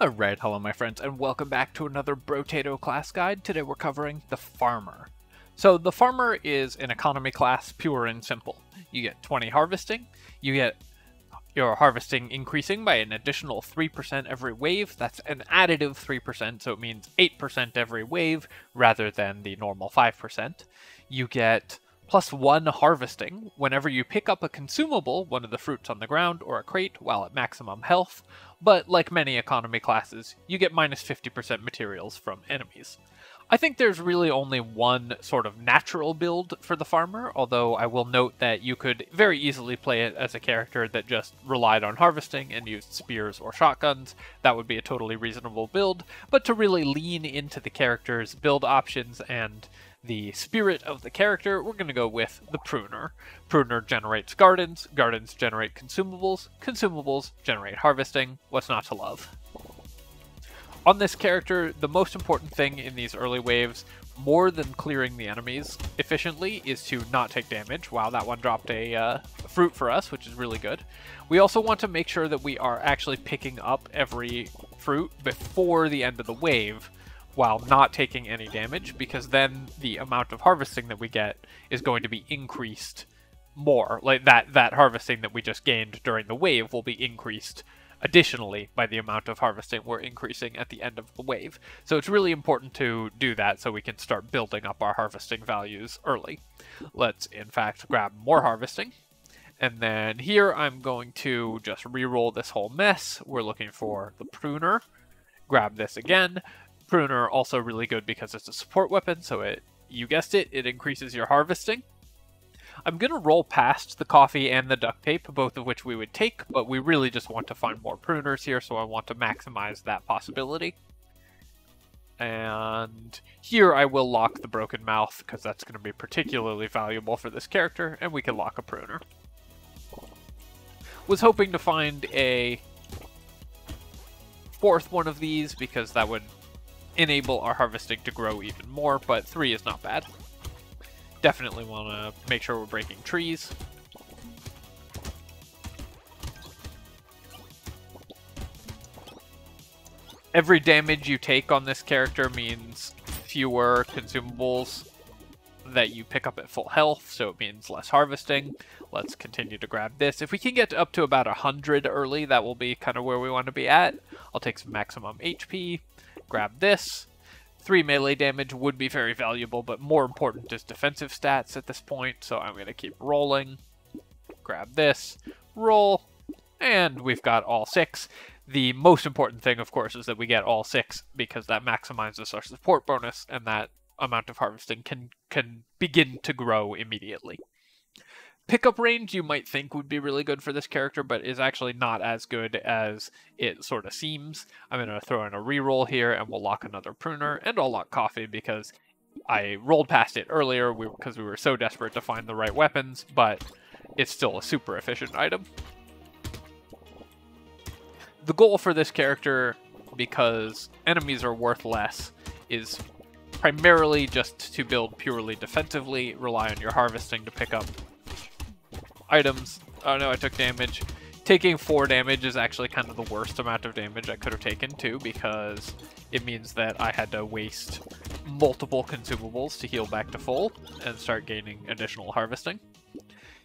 Alright, hello my friends, and welcome back to another Brotato class guide. Today we're covering the Farmer. So the Farmer is an economy class, pure and simple. You get 20 harvesting, you get your harvesting increasing by an additional 3% every wave. That's an additive 3%, so it means 8% every wave rather than the normal 5%. You get plus 1 harvesting whenever you pick up a consumable, one of the fruits on the ground, or a crate while at maximum health, but like many economy classes, you get minus 50% materials from enemies. I think there's really only one sort of natural build for the farmer, although I will note that you could very easily play it as a character that just relied on harvesting and used spears or shotguns. That would be a totally reasonable build, but to really lean into the character's build options and the spirit of the character, we're going to go with the pruner. Pruner generates gardens, gardens generate consumables, consumables generate harvesting. What's not to love? On this character, the most important thing in these early waves, more than clearing the enemies efficiently, is to not take damage. Wow, that one dropped a uh, fruit for us, which is really good. We also want to make sure that we are actually picking up every fruit before the end of the wave, while not taking any damage, because then the amount of harvesting that we get is going to be increased more. Like that, that harvesting that we just gained during the wave will be increased additionally by the amount of harvesting we're increasing at the end of the wave. So it's really important to do that so we can start building up our harvesting values early. Let's in fact grab more harvesting. And then here I'm going to just re-roll this whole mess. We're looking for the pruner. Grab this again. Pruner also really good because it's a support weapon, so it, you guessed it, it increases your harvesting. I'm going to roll past the coffee and the duct tape, both of which we would take, but we really just want to find more pruners here, so I want to maximize that possibility. And here I will lock the broken mouth, because that's going to be particularly valuable for this character, and we can lock a pruner. Was hoping to find a fourth one of these, because that would enable our harvesting to grow even more, but three is not bad. Definitely want to make sure we're breaking trees. Every damage you take on this character means fewer consumables that you pick up at full health, so it means less harvesting. Let's continue to grab this. If we can get up to about 100 early, that will be kind of where we want to be at. I'll take some maximum HP, grab this. Three melee damage would be very valuable, but more important is defensive stats at this point, so I'm going to keep rolling. Grab this, roll, and we've got all six. The most important thing, of course, is that we get all six, because that maximizes our support bonus, and that amount of harvesting can, can begin to grow immediately. Pickup range you might think would be really good for this character, but is actually not as good as it sort of seems. I'm going to throw in a reroll here, and we'll lock another pruner, and I'll lock coffee because I rolled past it earlier because we, we were so desperate to find the right weapons, but it's still a super efficient item. The goal for this character, because enemies are worth less, is primarily just to build purely defensively, rely on your harvesting to pick up items. Oh no, I took damage. Taking 4 damage is actually kind of the worst amount of damage I could have taken too, because it means that I had to waste multiple consumables to heal back to full and start gaining additional harvesting.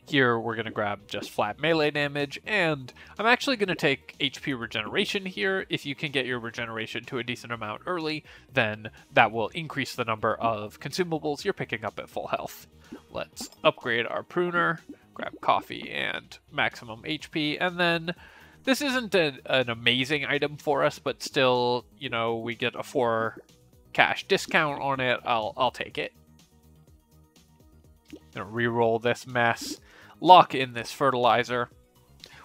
Here we're going to grab just flat melee damage, and I'm actually going to take HP regeneration here. If you can get your regeneration to a decent amount early, then that will increase the number of consumables you're picking up at full health. Let's upgrade our pruner grab coffee and maximum HP, and then this isn't a, an amazing item for us, but still, you know, we get a four cash discount on it. I'll I'll take it. Gonna re-roll this mess, lock in this fertilizer.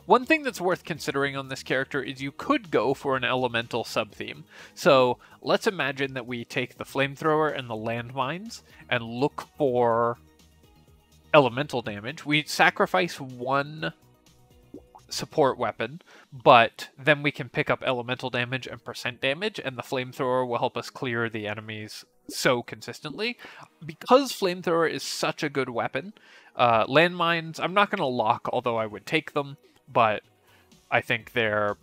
One thing that's worth considering on this character is you could go for an elemental sub-theme. So let's imagine that we take the flamethrower and the landmines and look for elemental damage. We sacrifice one support weapon, but then we can pick up elemental damage and percent damage, and the flamethrower will help us clear the enemies so consistently. Because flamethrower is such a good weapon, uh, landmines, I'm not going to lock, although I would take them, but I think they're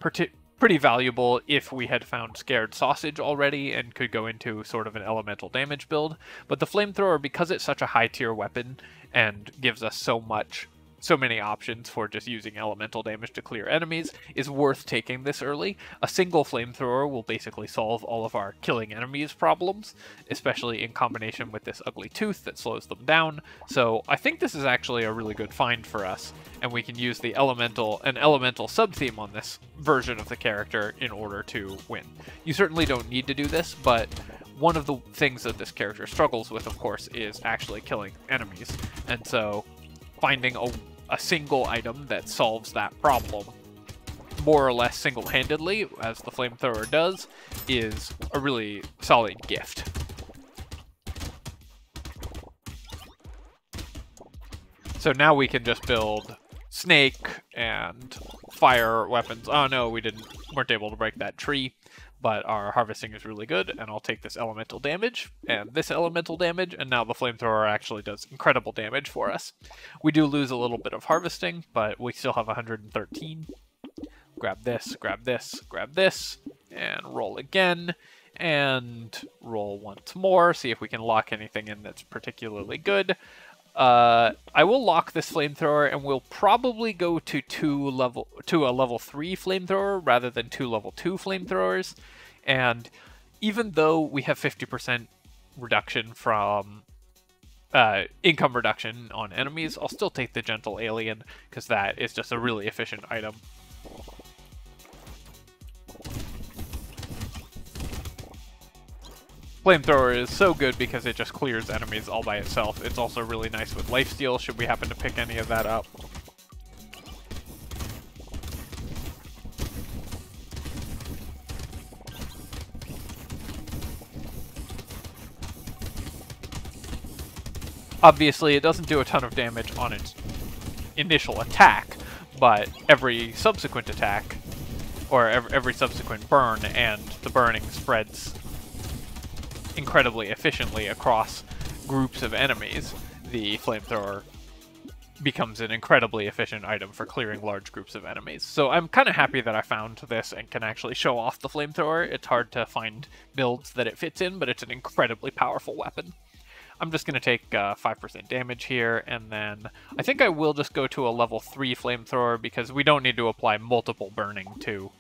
pretty valuable if we had found Scared Sausage already and could go into sort of an elemental damage build. But the Flamethrower, because it's such a high tier weapon and gives us so much so many options for just using elemental damage to clear enemies is worth taking this early. A single flamethrower will basically solve all of our killing enemies problems, especially in combination with this ugly tooth that slows them down. So I think this is actually a really good find for us, and we can use the elemental an elemental sub-theme on this version of the character in order to win. You certainly don't need to do this, but one of the things that this character struggles with, of course, is actually killing enemies. And so finding a a single item that solves that problem more or less single-handedly, as the flamethrower does, is a really solid gift. So now we can just build snake and fire weapons. Oh no, we didn't weren't able to break that tree but our harvesting is really good, and I'll take this elemental damage, and this elemental damage, and now the flamethrower actually does incredible damage for us. We do lose a little bit of harvesting, but we still have 113. Grab this, grab this, grab this, and roll again, and roll once more, see if we can lock anything in that's particularly good. Uh, I will lock this flamethrower, and we'll probably go to two level to a level three flamethrower rather than two level two flamethrowers. And even though we have 50% reduction from uh, income reduction on enemies, I'll still take the Gentle Alien because that is just a really efficient item. Flamethrower is so good because it just clears enemies all by itself. It's also really nice with lifesteal should we happen to pick any of that up. Obviously, it doesn't do a ton of damage on its initial attack, but every subsequent attack, or every subsequent burn, and the burning spreads incredibly efficiently across groups of enemies, the flamethrower becomes an incredibly efficient item for clearing large groups of enemies. So I'm kind of happy that I found this and can actually show off the flamethrower. It's hard to find builds that it fits in, but it's an incredibly powerful weapon. I'm just going to take 5% uh, damage here, and then I think I will just go to a level 3 flamethrower because we don't need to apply multiple burning to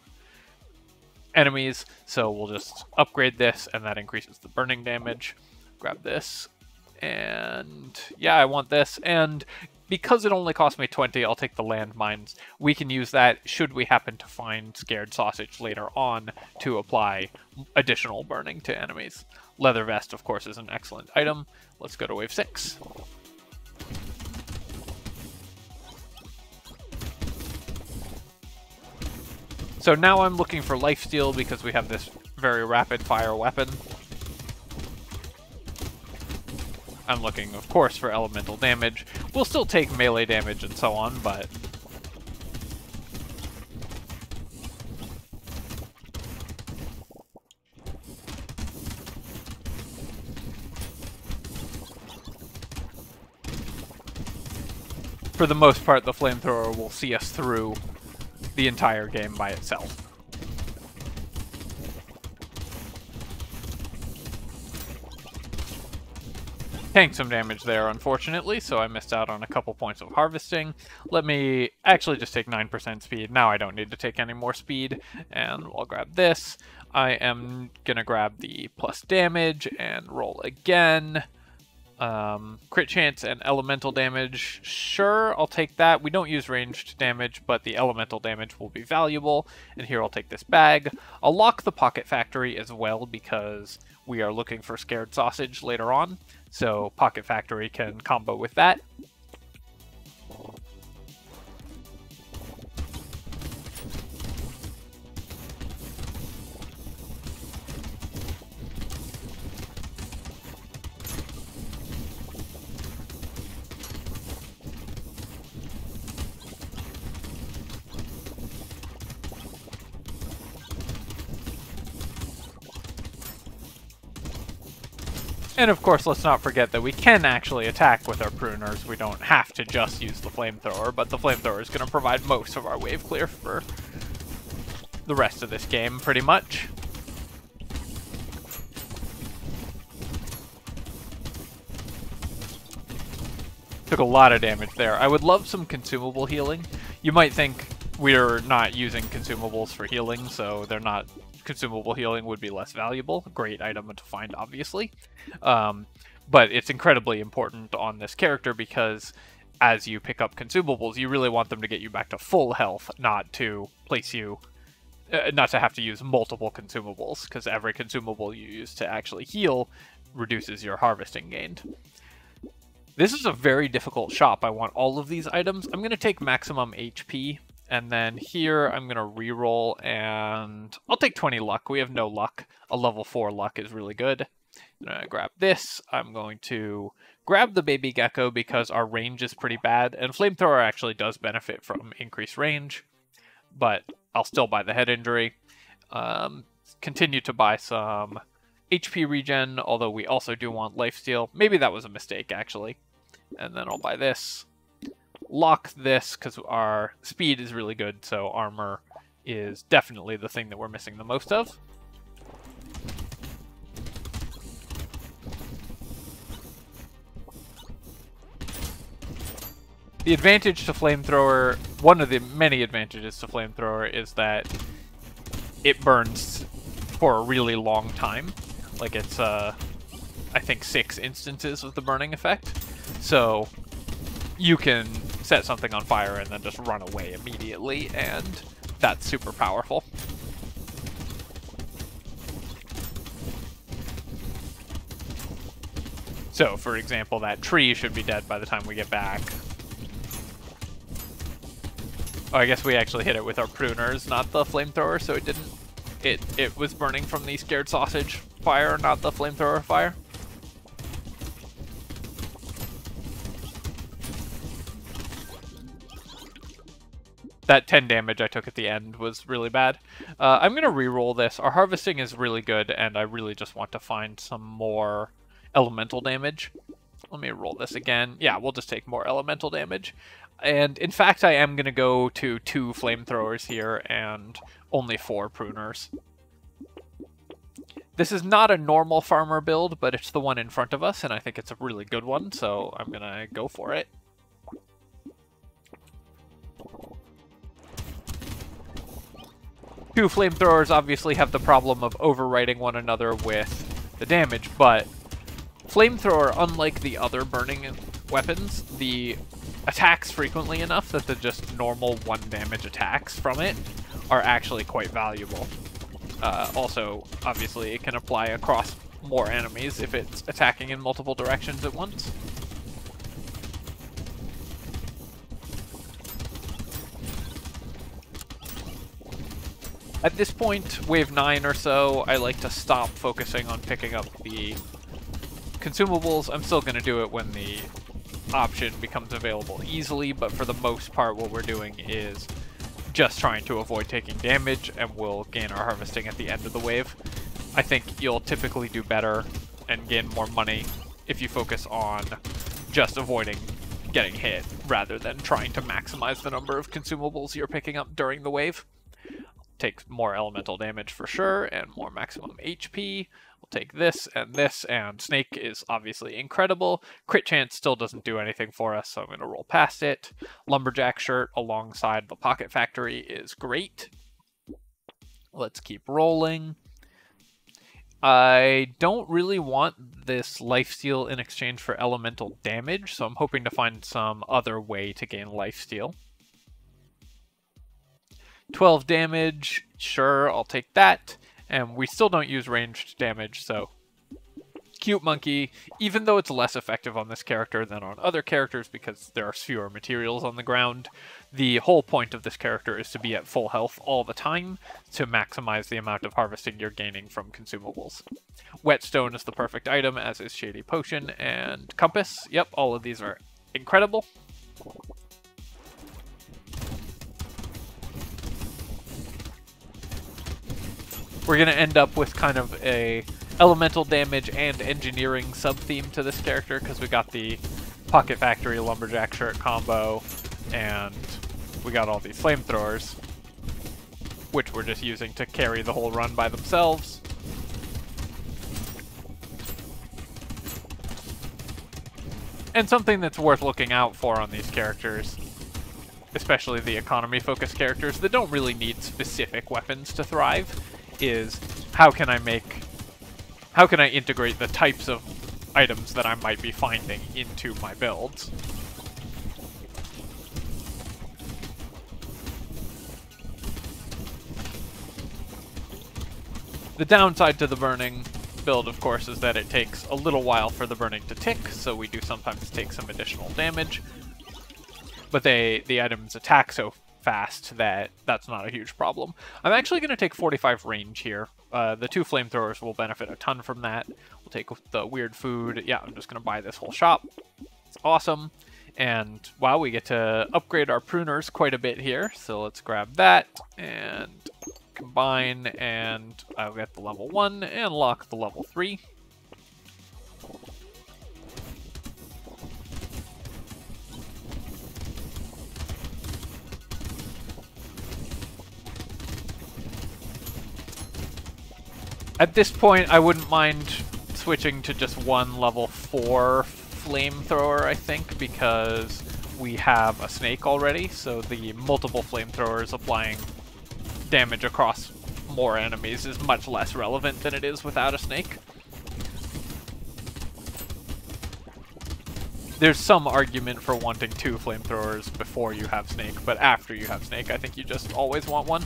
enemies, so we'll just upgrade this, and that increases the burning damage. Grab this, and yeah, I want this, and because it only cost me 20, I'll take the landmines. We can use that should we happen to find Scared Sausage later on to apply additional burning to enemies. Leather Vest, of course, is an excellent item. Let's go to Wave 6. So now I'm looking for lifesteal because we have this very rapid fire weapon. I'm looking, of course, for elemental damage. We'll still take melee damage and so on, but... For the most part, the flamethrower will see us through the entire game by itself. Tanked some damage there, unfortunately, so I missed out on a couple points of harvesting. Let me actually just take 9% speed. Now I don't need to take any more speed, and I'll grab this. I am to grab the plus damage and roll again. Um, crit chance and elemental damage, sure, I'll take that. We don't use ranged damage, but the elemental damage will be valuable. And here I'll take this bag. I'll lock the Pocket Factory as well because we are looking for Scared Sausage later on. So Pocket Factory can combo with that. And of course, let's not forget that we can actually attack with our pruners. We don't have to just use the flamethrower, but the flamethrower is going to provide most of our wave clear for the rest of this game, pretty much. Took a lot of damage there. I would love some consumable healing. You might think we're not using consumables for healing, so they're not consumable healing would be less valuable. Great item to find, obviously. Um, but it's incredibly important on this character because as you pick up consumables, you really want them to get you back to full health, not to place you, uh, not to have to use multiple consumables, because every consumable you use to actually heal reduces your harvesting gained. This is a very difficult shop. I want all of these items. I'm going to take maximum HP, and then here I'm going to reroll, and I'll take 20 luck. We have no luck. A level 4 luck is really good. Going to grab this. I'm going to grab the baby gecko because our range is pretty bad, and flamethrower actually does benefit from increased range, but I'll still buy the head injury. Um, continue to buy some HP regen, although we also do want lifesteal. Maybe that was a mistake, actually. And then I'll buy this. Lock this, because our speed is really good, so armor is definitely the thing that we're missing the most of. The advantage to flamethrower, one of the many advantages to flamethrower is that it burns for a really long time. Like it's, uh, I think six instances of the burning effect. So you can set something on fire and then just run away immediately, and that's super powerful. So, for example, that tree should be dead by the time we get back. Oh, I guess we actually hit it with our pruners, not the flamethrower, so it didn't... It, it was burning from the scared sausage fire, not the flamethrower fire. That 10 damage I took at the end was really bad. Uh, I'm going to re-roll this. Our harvesting is really good, and I really just want to find some more elemental damage. Let me roll this again. Yeah, we'll just take more elemental damage. And in fact, I am going to go to two flamethrowers here and only four pruners. This is not a normal farmer build, but it's the one in front of us, and I think it's a really good one, so I'm going to go for it. Two flamethrowers obviously have the problem of overwriting one another with the damage, but flamethrower, unlike the other burning weapons, the attacks frequently enough that the just normal one damage attacks from it are actually quite valuable. Uh, also, obviously, it can apply across more enemies if it's attacking in multiple directions at once. At this point, wave 9 or so, I like to stop focusing on picking up the consumables. I'm still going to do it when the option becomes available easily, but for the most part what we're doing is just trying to avoid taking damage, and we'll gain our harvesting at the end of the wave. I think you'll typically do better and gain more money if you focus on just avoiding getting hit rather than trying to maximize the number of consumables you're picking up during the wave. Take more elemental damage for sure, and more maximum HP. We'll take this and this, and Snake is obviously incredible. Crit Chance still doesn't do anything for us, so I'm going to roll past it. Lumberjack shirt alongside the Pocket Factory is great. Let's keep rolling. I don't really want this lifesteal in exchange for elemental damage, so I'm hoping to find some other way to gain lifesteal. 12 damage, sure, I'll take that and we still don't use ranged damage, so cute monkey, even though it's less effective on this character than on other characters because there are fewer materials on the ground, the whole point of this character is to be at full health all the time to maximize the amount of harvesting you're gaining from consumables. Whetstone is the perfect item, as is Shady Potion and Compass. Yep, all of these are incredible. We're going to end up with kind of a elemental damage and engineering sub-theme to this character because we got the Pocket Factory Lumberjack shirt combo and we got all these flamethrowers. which we're just using to carry the whole run by themselves. And something that's worth looking out for on these characters, especially the economy-focused characters that don't really need specific weapons to thrive, is how can I make, how can I integrate the types of items that I might be finding into my builds. The downside to the burning build, of course, is that it takes a little while for the burning to tick, so we do sometimes take some additional damage. But they the items attack so fast that that's not a huge problem. I'm actually going to take 45 range here. Uh, the two flamethrowers will benefit a ton from that. We'll take the weird food. Yeah, I'm just going to buy this whole shop. It's awesome. And wow, we get to upgrade our pruners quite a bit here. So let's grab that and combine and I'll get the level 1 and lock the level 3. At this point, I wouldn't mind switching to just one level 4 flamethrower, I think, because we have a snake already, so the multiple flamethrowers applying damage across more enemies is much less relevant than it is without a snake. There's some argument for wanting two flamethrowers before you have snake, but after you have snake, I think you just always want one.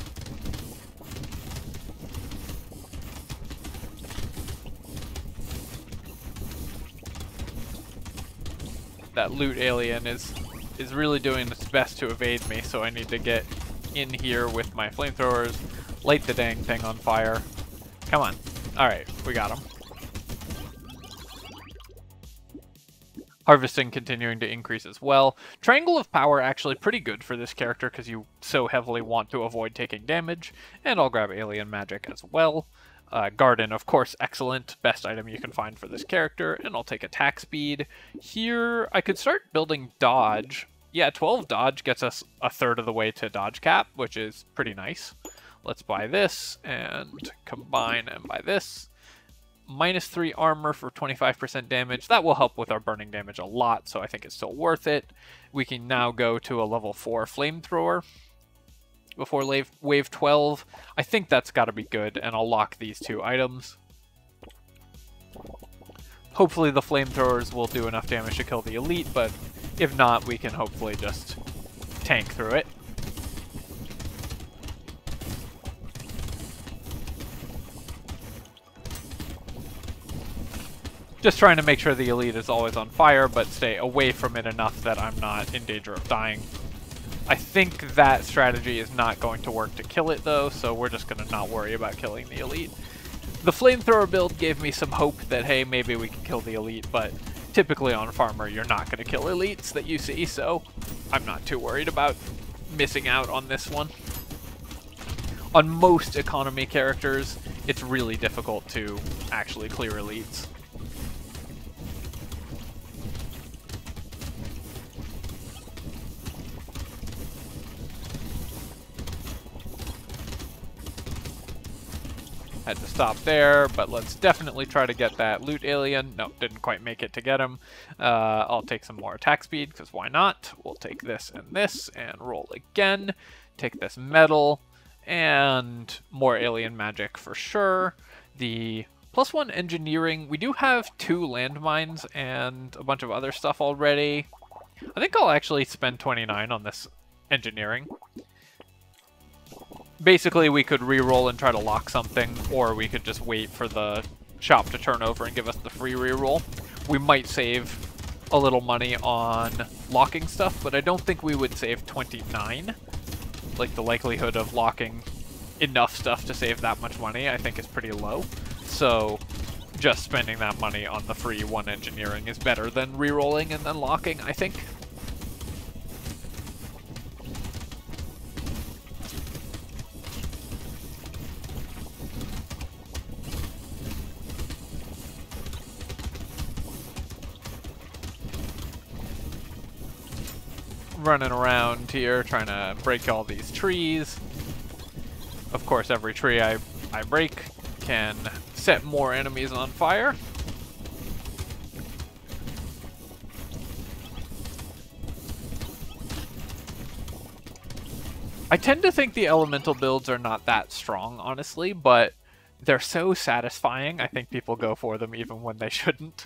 That loot alien is is really doing its best to evade me, so I need to get in here with my flamethrowers, light the dang thing on fire. Come on. Alright, we got him. Harvesting continuing to increase as well. Triangle of Power actually pretty good for this character because you so heavily want to avoid taking damage. And I'll grab Alien Magic as well. Uh, Garden, of course, excellent. Best item you can find for this character. And I'll take attack speed. Here, I could start building dodge yeah, 12 dodge gets us a third of the way to dodge cap, which is pretty nice. Let's buy this and combine and buy this. Minus 3 armor for 25% damage. That will help with our burning damage a lot, so I think it's still worth it. We can now go to a level 4 flamethrower before wave wave 12. I think that's got to be good, and I'll lock these two items. Hopefully the flamethrowers will do enough damage to kill the elite, but if not, we can hopefully just tank through it. Just trying to make sure the elite is always on fire, but stay away from it enough that I'm not in danger of dying. I think that strategy is not going to work to kill it though, so we're just going to not worry about killing the elite. The flamethrower build gave me some hope that, hey, maybe we can kill the elite, but typically on Farmer, you're not going to kill elites that you see, so I'm not too worried about missing out on this one. On most economy characters, it's really difficult to actually clear elites. Had to stop there, but let's definitely try to get that loot alien. No, didn't quite make it to get him. Uh, I'll take some more attack speed, because why not? We'll take this and this, and roll again. Take this metal, and more alien magic for sure. The plus one engineering, we do have two landmines and a bunch of other stuff already. I think I'll actually spend 29 on this engineering basically we could re-roll and try to lock something, or we could just wait for the shop to turn over and give us the free re-roll. We might save a little money on locking stuff, but I don't think we would save 29. Like, the likelihood of locking enough stuff to save that much money, I think is pretty low. So, just spending that money on the free one engineering is better than re-rolling and then locking, I think. Running around here trying to break all these trees. Of course, every tree I, I break can set more enemies on fire. I tend to think the elemental builds are not that strong, honestly, but they're so satisfying, I think people go for them even when they shouldn't,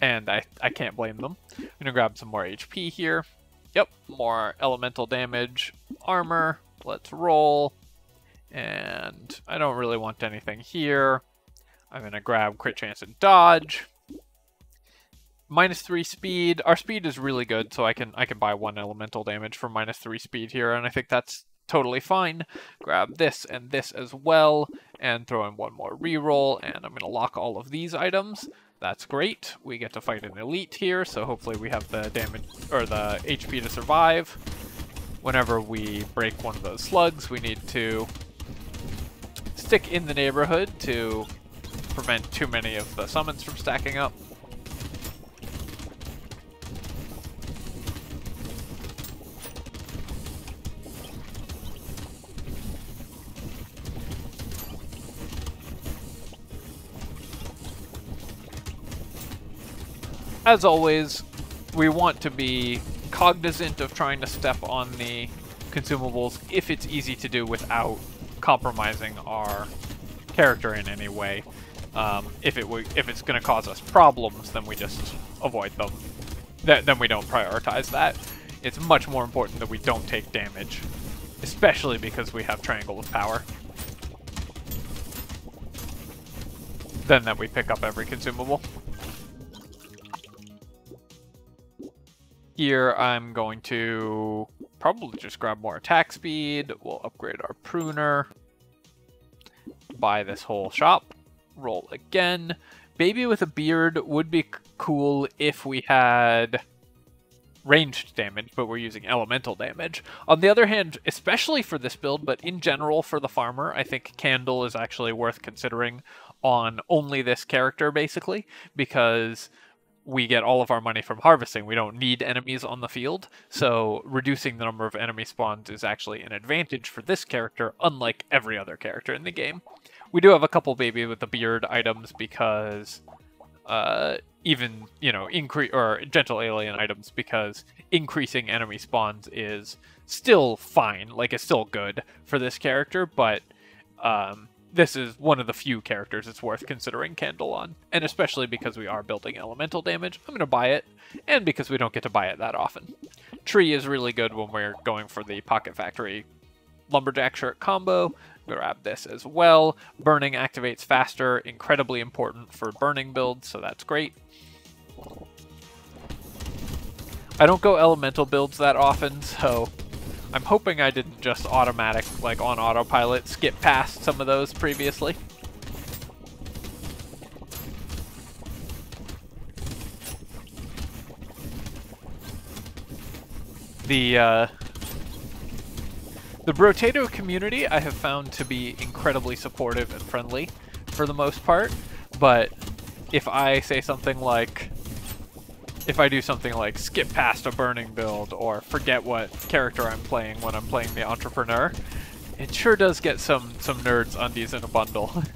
and I, I can't blame them. I'm gonna grab some more HP here. Yep, more elemental damage, armor, let's roll, and I don't really want anything here. I'm gonna grab crit chance and dodge. Minus three speed. Our speed is really good, so I can I can buy one elemental damage for minus three speed here, and I think that's totally fine. Grab this and this as well, and throw in one more reroll, and I'm to lock all of these items. That's great. We get to fight an elite here, so hopefully we have the damage or the HP to survive. Whenever we break one of those slugs, we need to stick in the neighborhood to prevent too many of the summons from stacking up. As always, we want to be cognizant of trying to step on the consumables if it's easy to do without compromising our character in any way. Um, if it if it's going to cause us problems, then we just avoid them. Th then we don't prioritize that. It's much more important that we don't take damage, especially because we have Triangle of Power. Then that we pick up every consumable. Here I'm going to probably just grab more attack speed. We'll upgrade our pruner. Buy this whole shop. Roll again. Baby with a beard would be cool if we had ranged damage, but we're using elemental damage. On the other hand, especially for this build, but in general for the farmer, I think Candle is actually worth considering on only this character, basically, because we get all of our money from harvesting. We don't need enemies on the field, so reducing the number of enemy spawns is actually an advantage for this character, unlike every other character in the game. We do have a couple baby with the beard items because uh, even, you know, increase or gentle alien items because increasing enemy spawns is still fine, like it's still good for this character, but um, this is one of the few characters it's worth considering Candle on. And especially because we are building elemental damage, I'm going to buy it, and because we don't get to buy it that often. Tree is really good when we're going for the Pocket Factory Lumberjack shirt combo. Grab this as well. Burning activates faster, incredibly important for burning builds, so that's great. I don't go elemental builds that often, so I'm hoping I didn't just automatic, like on autopilot, skip past some of those previously. The, uh, the Brotato community I have found to be incredibly supportive and friendly for the most part, but if I say something like, if I do something like skip past a burning build or forget what character I'm playing when I'm playing the entrepreneur, it sure does get some some nerds undies in a bundle.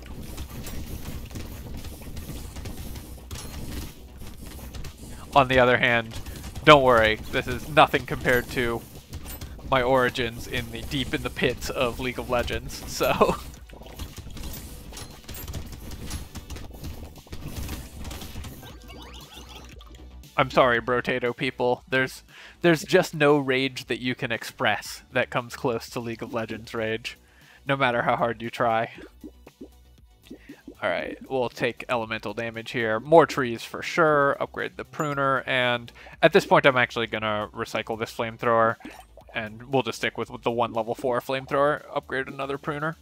On the other hand, don't worry, this is nothing compared to my origins in the deep in the pits of League of Legends, so I'm sorry, Brotato people. There's there's just no rage that you can express that comes close to League of Legends rage, no matter how hard you try. Alright, we'll take elemental damage here. More trees for sure. Upgrade the pruner, and at this point I'm actually gonna recycle this flamethrower, and we'll just stick with, with the one level 4 flamethrower. Upgrade another pruner.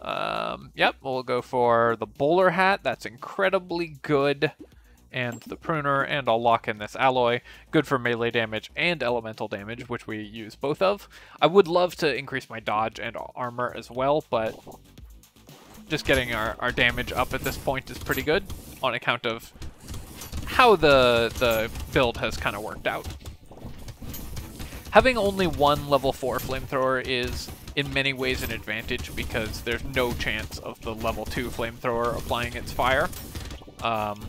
Um, yep, we'll go for the bowler hat. That's incredibly good and the pruner, and I'll lock in this alloy. Good for melee damage and elemental damage, which we use both of. I would love to increase my dodge and armor as well, but just getting our, our damage up at this point is pretty good on account of how the, the build has kind of worked out. Having only one level 4 flamethrower is in many ways an advantage because there's no chance of the level 2 flamethrower applying its fire. Um,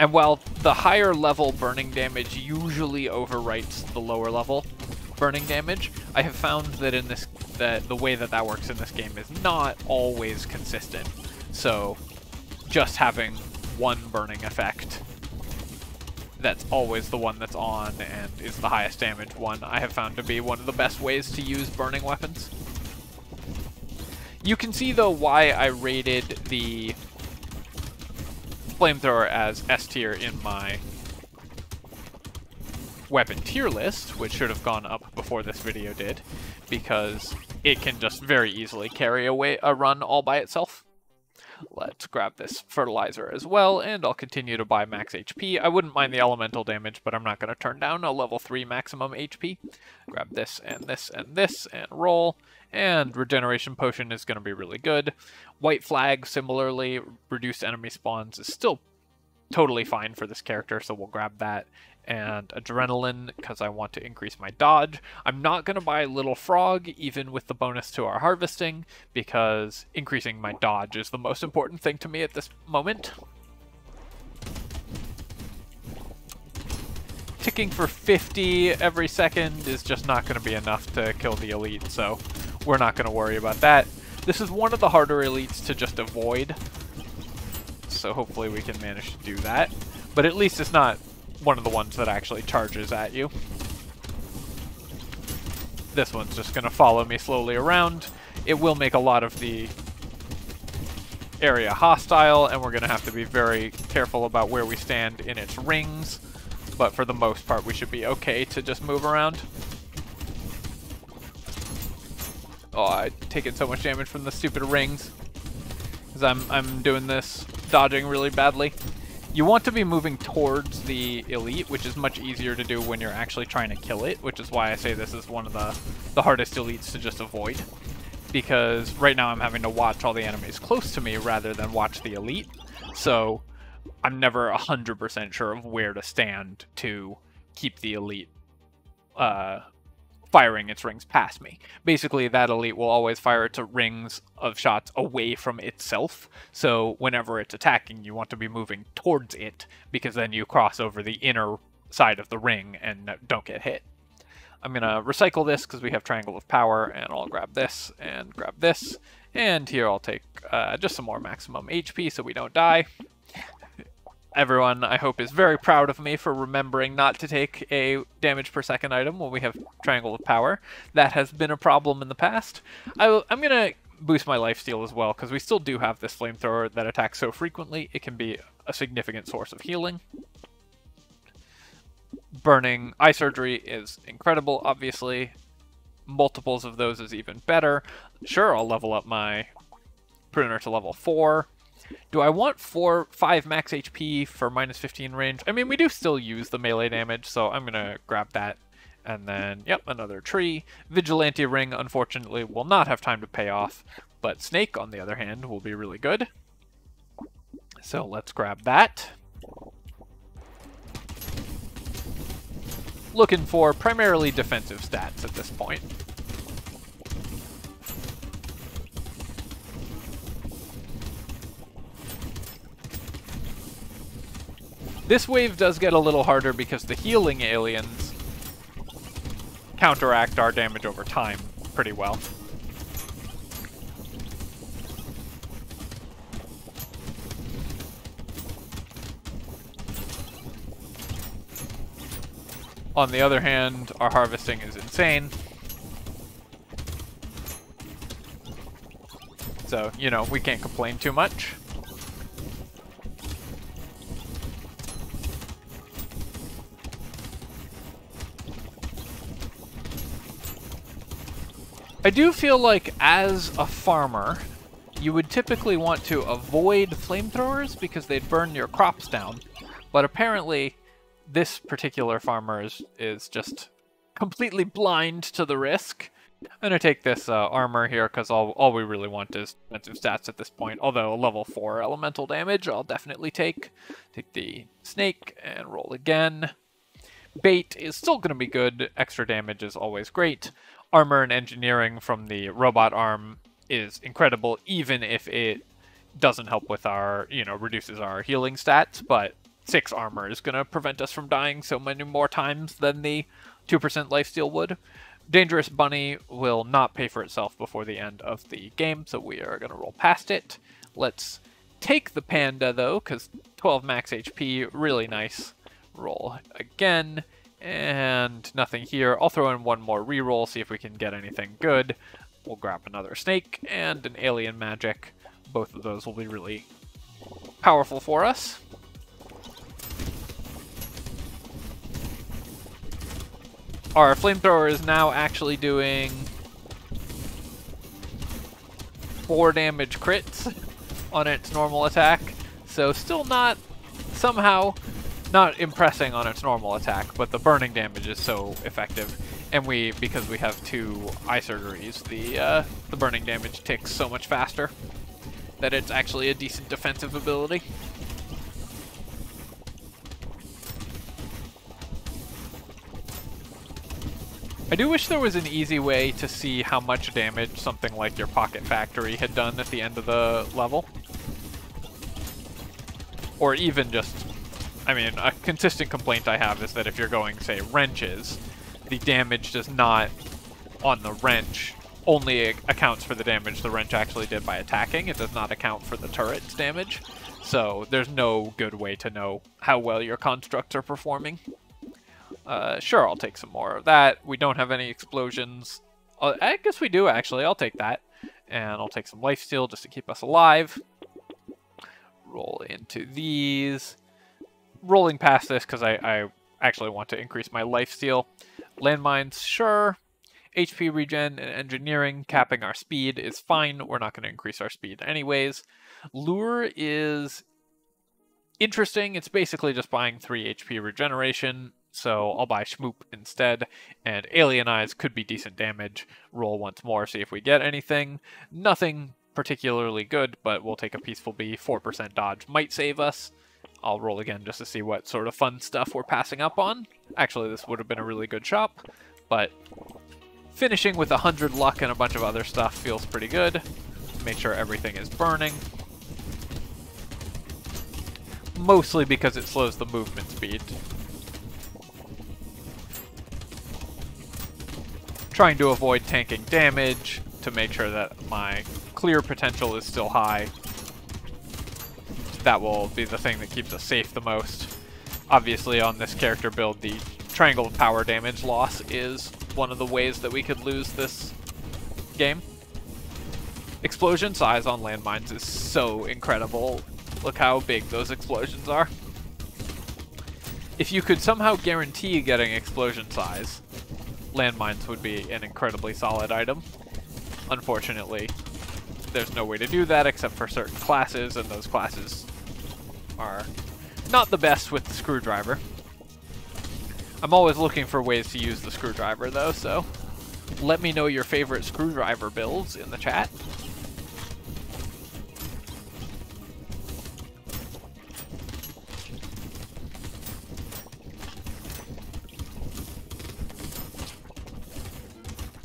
and while the higher level burning damage usually overwrites the lower level burning damage, I have found that in this that the way that that works in this game is not always consistent. So just having one burning effect that's always the one that's on and is the highest damage one I have found to be one of the best ways to use burning weapons. You can see though why I rated the flamethrower as S tier in my weapon tier list, which should have gone up before this video did, because it can just very easily carry away a run all by itself. Let's grab this fertilizer as well, and I'll continue to buy max HP. I wouldn't mind the elemental damage, but I'm not going to turn down a level 3 maximum HP. Grab this and this and this, and roll. And regeneration potion is going to be really good. White flag, similarly, reduced enemy spawns is still totally fine for this character, so we'll grab that and adrenaline because I want to increase my dodge. I'm not going to buy Little Frog even with the bonus to our harvesting because increasing my dodge is the most important thing to me at this moment. Ticking for 50 every second is just not going to be enough to kill the elite, so we're not going to worry about that. This is one of the harder elites to just avoid, so hopefully we can manage to do that. But at least it's not one of the ones that actually charges at you. This one's just going to follow me slowly around. It will make a lot of the area hostile, and we're going to have to be very careful about where we stand in its rings. But for the most part, we should be okay to just move around. Oh, I've taken so much damage from the stupid rings. Because I'm, I'm doing this, dodging really badly. You want to be moving towards the elite, which is much easier to do when you're actually trying to kill it, which is why I say this is one of the, the hardest elites to just avoid. Because right now I'm having to watch all the enemies close to me rather than watch the elite. So I'm never 100% sure of where to stand to keep the elite uh, firing its rings past me. Basically, that elite will always fire its rings of shots away from itself. So whenever it's attacking, you want to be moving towards it because then you cross over the inner side of the ring and don't get hit. I'm going to recycle this because we have Triangle of Power, and I'll grab this and grab this. And here I'll take uh, just some more maximum HP so we don't die everyone, I hope, is very proud of me for remembering not to take a damage per second item when we have Triangle of Power. That has been a problem in the past. I, am going to boost my lifesteal as well, because we still do have this flamethrower that attacks so frequently, it can be a significant source of healing. Burning Eye Surgery is incredible, obviously. Multiples of those is even better. Sure, I'll level up my pruner to level 4. Do I want four, five max HP for minus 15 range? I mean, we do still use the melee damage, so I'm gonna grab that. And then, yep, another tree. Vigilante Ring, unfortunately, will not have time to pay off, but Snake, on the other hand, will be really good. So let's grab that. Looking for primarily defensive stats at this point. This wave does get a little harder because the healing aliens counteract our damage over time pretty well. On the other hand, our harvesting is insane. So, you know, we can't complain too much. I do feel like as a farmer, you would typically want to avoid flamethrowers because they'd burn your crops down. But apparently, this particular farmer is, is just completely blind to the risk. I'm going to take this uh, armor here because all, all we really want is defensive stats at this point. Although a level 4 elemental damage I'll definitely take. Take the snake and roll again. Bait is still going to be good. Extra damage is always great. Armor and engineering from the robot arm is incredible, even if it doesn't help with our, you know, reduces our healing stats, but 6 armor is going to prevent us from dying so many more times than the 2% lifesteal would. Dangerous Bunny will not pay for itself before the end of the game, so we are going to roll past it. Let's take the Panda, though, because 12 max HP, really nice. Roll again, and nothing here. I'll throw in one more reroll, see if we can get anything good. We'll grab another snake and an alien magic. Both of those will be really powerful for us. Our flamethrower is now actually doing four damage crits on its normal attack. So still not somehow not impressing on its normal attack, but the burning damage is so effective. And we, because we have two eye surgeries, the uh, the burning damage ticks so much faster that it's actually a decent defensive ability. I do wish there was an easy way to see how much damage something like your Pocket Factory had done at the end of the level. Or even just, I mean, a consistent complaint I have is that if you're going, say, wrenches, the damage does not, on the wrench, only accounts for the damage the wrench actually did by attacking. It does not account for the turret's damage. So there's no good way to know how well your constructs are performing. Uh, sure, I'll take some more of that. We don't have any explosions. Uh, I guess we do, actually. I'll take that. And I'll take some life steal just to keep us alive. Roll into these. Rolling past this because I, I actually want to increase my life steal. Landmines, sure. HP regen and engineering, capping our speed is fine. We're not going to increase our speed anyways. Lure is interesting. It's basically just buying 3 HP regeneration so I'll buy Schmoop instead, and Alien Eyes could be decent damage. Roll once more, see if we get anything. Nothing particularly good, but we'll take a Peaceful Bee. 4% dodge might save us. I'll roll again just to see what sort of fun stuff we're passing up on. Actually, this would have been a really good shop, but finishing with 100 luck and a bunch of other stuff feels pretty good. Make sure everything is burning. Mostly because it slows the movement speed. trying to avoid tanking damage to make sure that my clear potential is still high. That will be the thing that keeps us safe the most. Obviously on this character build, the triangle of power damage loss is one of the ways that we could lose this game. Explosion size on landmines is so incredible. Look how big those explosions are. If you could somehow guarantee getting explosion size, landmines would be an incredibly solid item. Unfortunately, there's no way to do that except for certain classes, and those classes are not the best with the screwdriver. I'm always looking for ways to use the screwdriver though, so let me know your favorite screwdriver builds in the chat.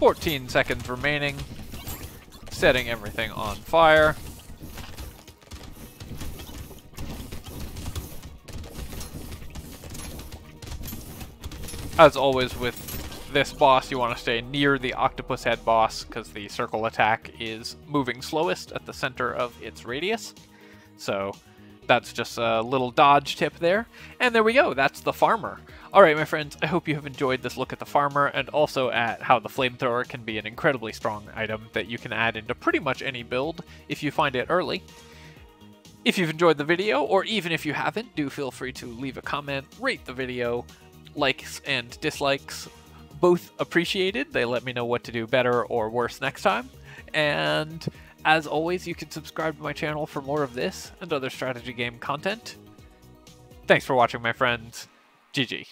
14 seconds remaining. Setting everything on fire. As always with this boss, you want to stay near the octopus head boss because the circle attack is moving slowest at the center of its radius. So that's just a little dodge tip there. And there we go, that's the farmer. Alright my friends, I hope you have enjoyed this look at the farmer and also at how the flamethrower can be an incredibly strong item that you can add into pretty much any build if you find it early. If you've enjoyed the video, or even if you haven't, do feel free to leave a comment, rate the video, likes and dislikes, both appreciated. They let me know what to do better or worse next time. And as always, you can subscribe to my channel for more of this and other strategy game content. Thanks for watching, my friends. GG.